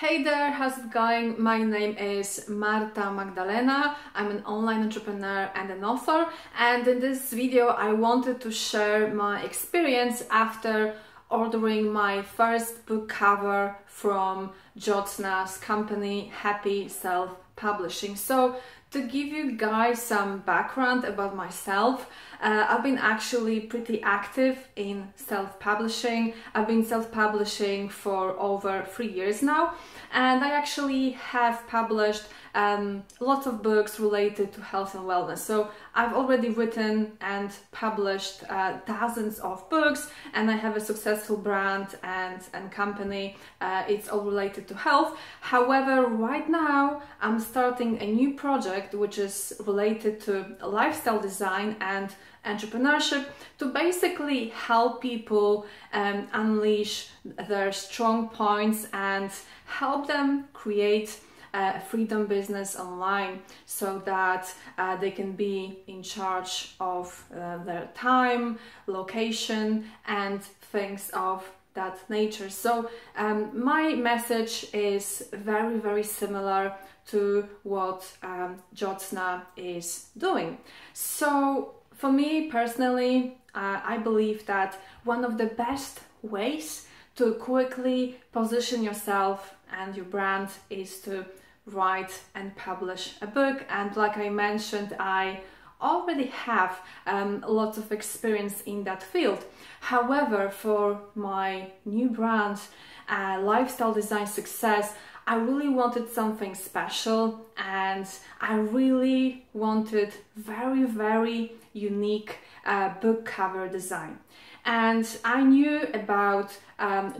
Hey there, how's it going? My name is Marta Magdalena. I'm an online entrepreneur and an author. And in this video, I wanted to share my experience after ordering my first book cover from Jyotsna's company, Happy Self Publishing. So to give you guys some background about myself, uh, I've been actually pretty active in self-publishing. I've been self-publishing for over three years now, and I actually have published um, lots of books related to health and wellness. So I've already written and published uh, thousands of books, and I have a successful brand and, and company. Uh, it's all related to health. However, right now I'm starting a new project which is related to lifestyle design and entrepreneurship to basically help people um, unleash their strong points and help them create a freedom business online so that uh, they can be in charge of uh, their time, location, and things of that nature. So, um, my message is very, very similar to what um, Jyotsna is doing. So, for me personally, uh, I believe that one of the best ways to quickly position yourself and your brand is to write and publish a book. And like I mentioned, I already have um, lots of experience in that field. However, for my new brand, uh, lifestyle design success, I really wanted something special and I really wanted very, very unique uh, book cover design. And I knew about um,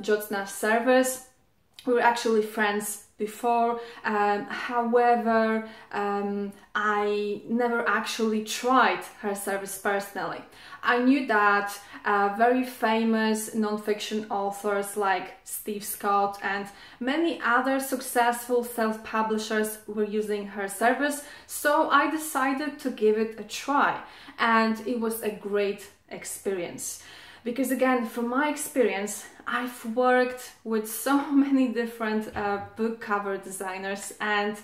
service. We were actually friends before. Um, however, um, I never actually tried her service personally. I knew that uh, very famous nonfiction authors like Steve Scott and many other successful self publishers were using her service, so I decided to give it a try, and it was a great experience because again from my experience i've worked with so many different uh, book cover designers and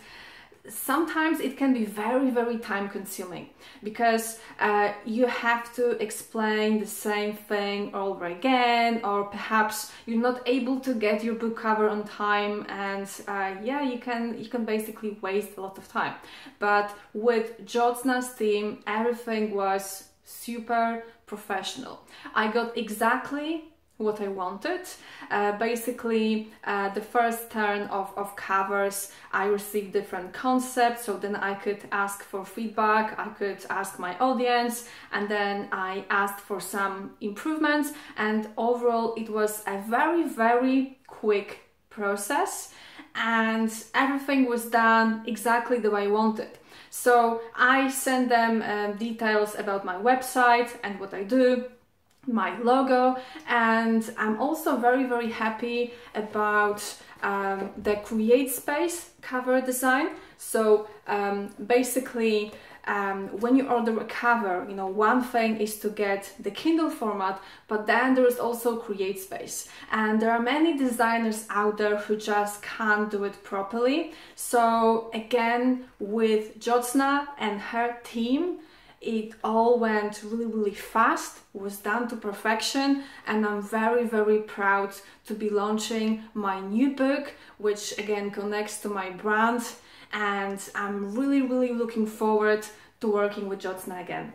sometimes it can be very very time consuming because uh, you have to explain the same thing over again or perhaps you're not able to get your book cover on time and uh, yeah you can you can basically waste a lot of time but with Jyotsna's team everything was super professional. I got exactly what I wanted. Uh, basically, uh, the first turn of, of covers, I received different concepts, so then I could ask for feedback, I could ask my audience, and then I asked for some improvements. And overall, it was a very, very quick process, and everything was done exactly the way I wanted. So I send them um, details about my website and what I do my logo and I'm also very very happy about um, the create space cover design so um, basically um, when you order a cover, you know, one thing is to get the Kindle format, but then there is also Create Space. And there are many designers out there who just can't do it properly. So again, with Jyotsna and her team, it all went really really fast was done to perfection and i'm very very proud to be launching my new book which again connects to my brand and I'm really, really looking forward to working with Jyotsna again.